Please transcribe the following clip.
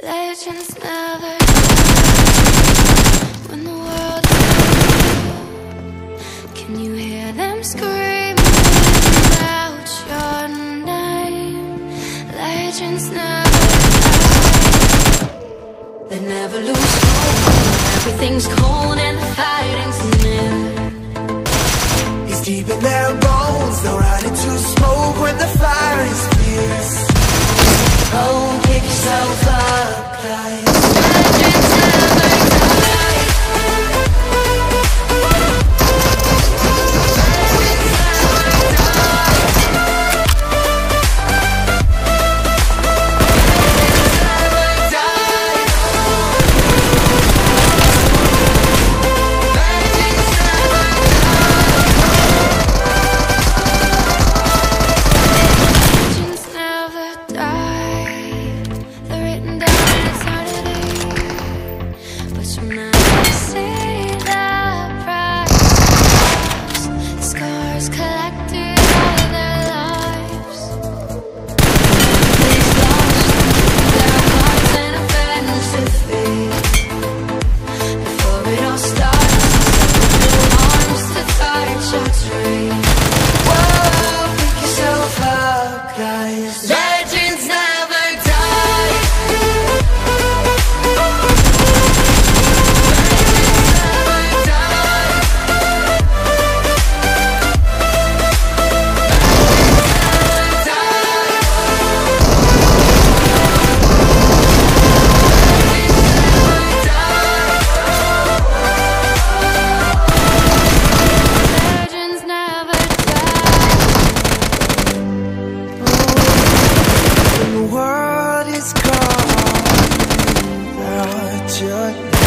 Legends never die when the world. Can you hear them screaming out your name? Legends never die. They never lose hope. Everything's cold and fire. life. trước